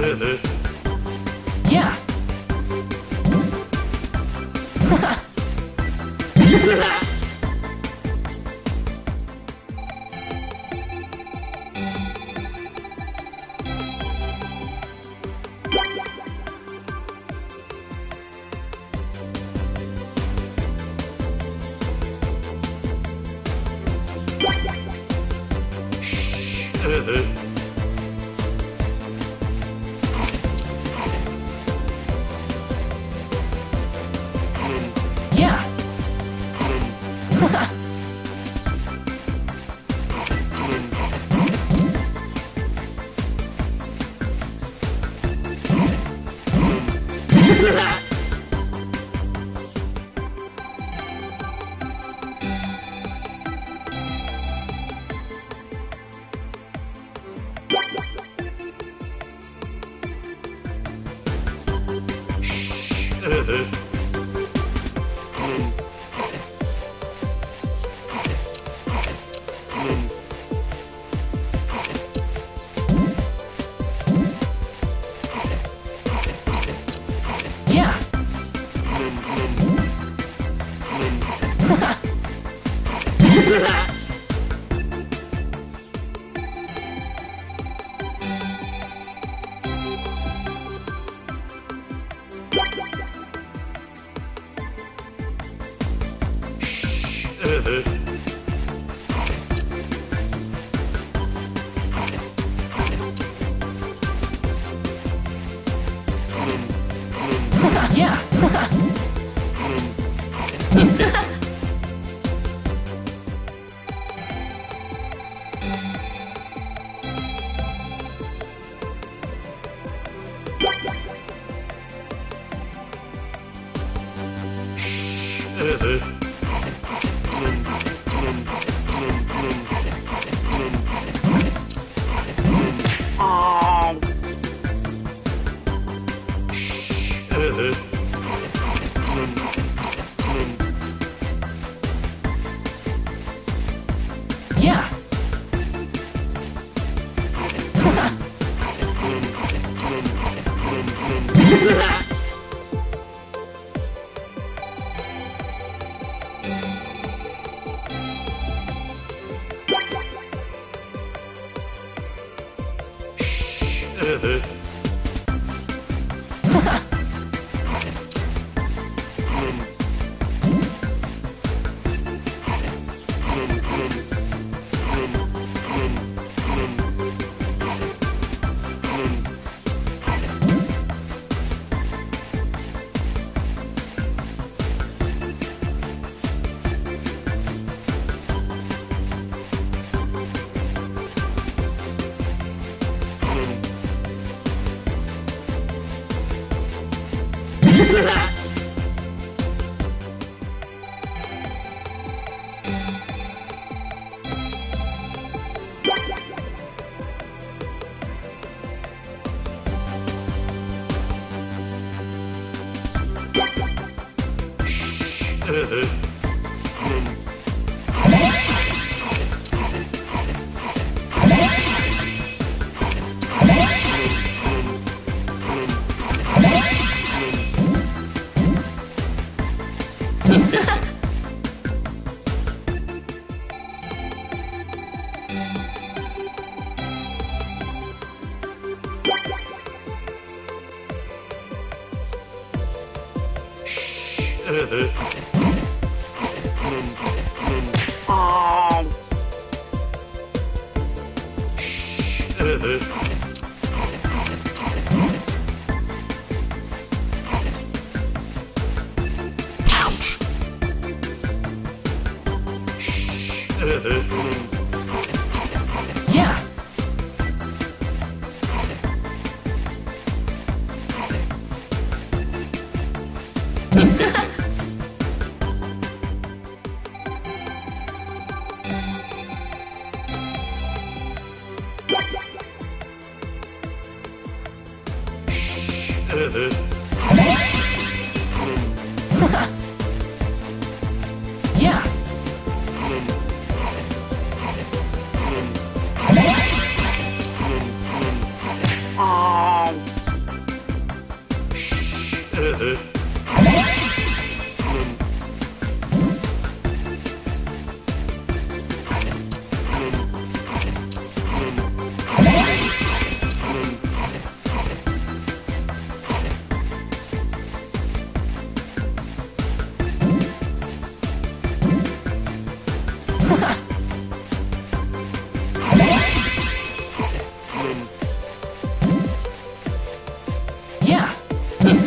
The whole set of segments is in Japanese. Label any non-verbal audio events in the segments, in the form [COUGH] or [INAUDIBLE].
Yeah. Uh-huh. Uh-huh. [LAUGHS] Shh. [LAUGHS] Yeah. This. yeah. Um. Shh.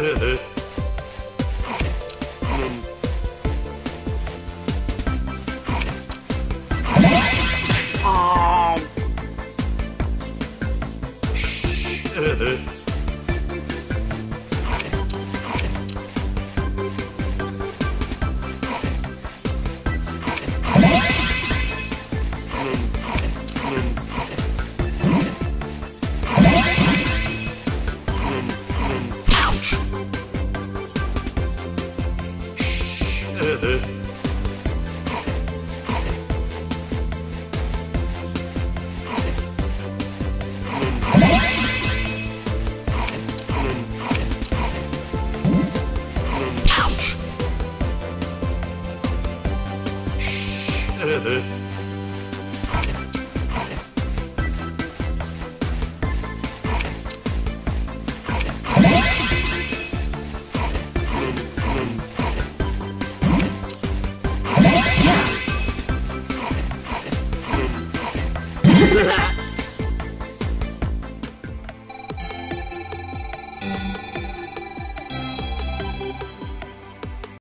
Uh-huh. Boom, boom.